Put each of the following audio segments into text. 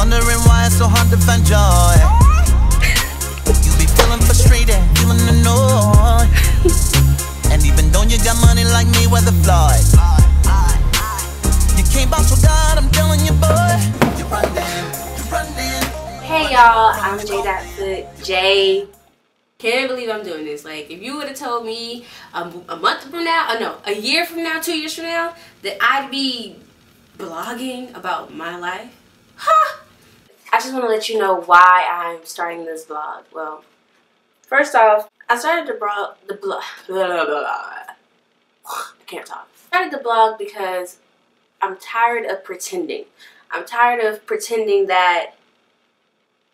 wondering why it's so hard to find joy. You be feeling frustrated, feeling annoyed. And even though you got money like me. You can't bounce God, I'm telling you, boy. Running, you're running. Hey y'all, I'm Jai Dot Foot. J. Can't believe I'm doing this. Like, if you would have told me um, a month from now, uh, no, a year from now, two years from now, that I'd be blogging about my life, just want to let you know why I'm starting this vlog. Well, first off, I started the blog, the blah, blah, blah, I can't talk. I started the blog because I'm tired of pretending. I'm tired of pretending that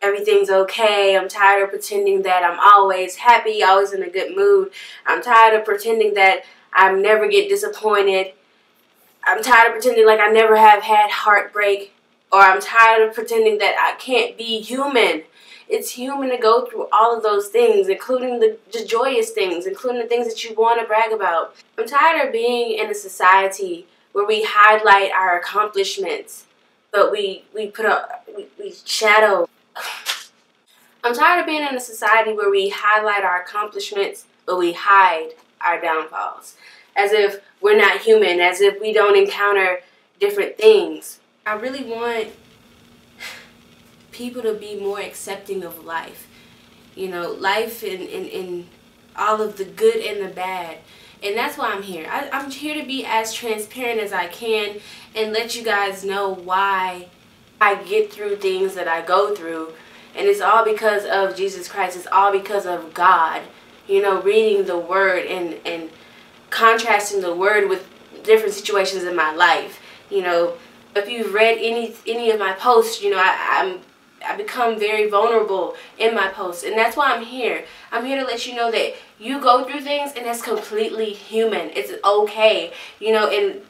everything's okay. I'm tired of pretending that I'm always happy, always in a good mood. I'm tired of pretending that I never get disappointed. I'm tired of pretending like I never have had heartbreak. Or I'm tired of pretending that I can't be human. It's human to go through all of those things, including the, the joyous things, including the things that you want to brag about. I'm tired of being in a society where we highlight our accomplishments, but we, we put up, we, we shadow I'm tired of being in a society where we highlight our accomplishments, but we hide our downfalls. As if we're not human, as if we don't encounter different things. I really want people to be more accepting of life. You know, life and, in, in all of the good and the bad. And that's why I'm here. I, I'm here to be as transparent as I can and let you guys know why I get through things that I go through. And it's all because of Jesus Christ. It's all because of God. You know, reading the Word and, and contrasting the Word with different situations in my life. You know, if you've read any any of my posts, you know, I, I'm I become very vulnerable in my posts. And that's why I'm here. I'm here to let you know that you go through things and that's completely human. It's okay. You know, and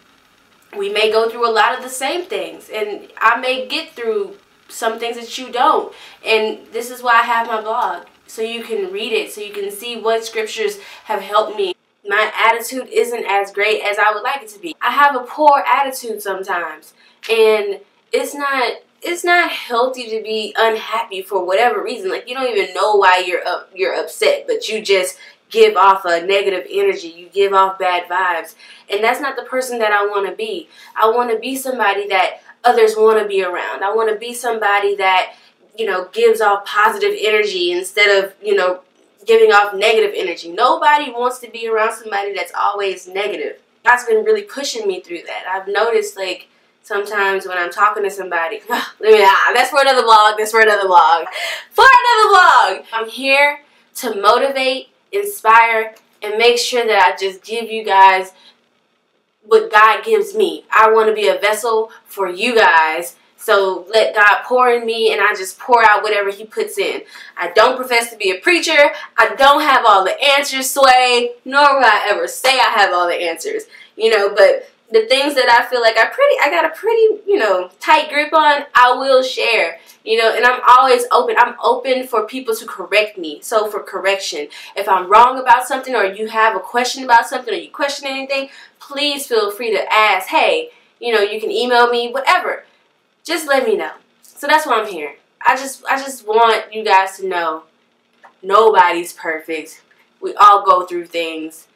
we may go through a lot of the same things and I may get through some things that you don't and this is why I have my blog so you can read it so you can see what scriptures have helped me my attitude isn't as great as I would like it to be I have a poor attitude sometimes and it's not it's not healthy to be unhappy for whatever reason like you don't even know why you're up you're upset but you just give off a negative energy. You give off bad vibes. And that's not the person that I want to be. I want to be somebody that others want to be around. I want to be somebody that, you know, gives off positive energy instead of, you know, giving off negative energy. Nobody wants to be around somebody that's always negative. God's been really pushing me through that. I've noticed, like, sometimes when I'm talking to somebody, let me, ah, that's for another vlog, that's for another vlog, for another vlog. I'm here to motivate inspire, and make sure that I just give you guys what God gives me. I want to be a vessel for you guys. So let God pour in me and I just pour out whatever he puts in. I don't profess to be a preacher. I don't have all the answers, Sway. Nor will I ever say I have all the answers. You know, but the things that I feel like I pretty I got a pretty, you know, tight grip on, I will share. You know, and I'm always open. I'm open for people to correct me. So for correction, if I'm wrong about something or you have a question about something or you question anything, please feel free to ask. Hey, you know, you can email me, whatever. Just let me know. So that's why I'm here. I just I just want you guys to know nobody's perfect. We all go through things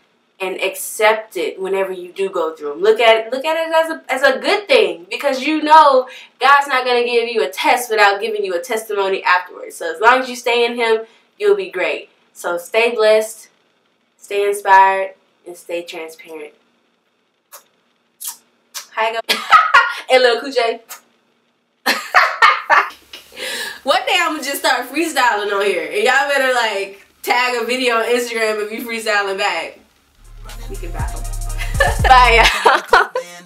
and accept it whenever you do go through them. Look at it, look at it as a, as a good thing because you know God's not going to give you a test without giving you a testimony afterwards. So as long as you stay in Him, you'll be great. So stay blessed, stay inspired, and stay transparent. Hi, go. hey, little Kuj. One day I'm gonna just start freestyling on here, and y'all better like tag a video on Instagram if you freestyling back. We can battle. Bye, y'all.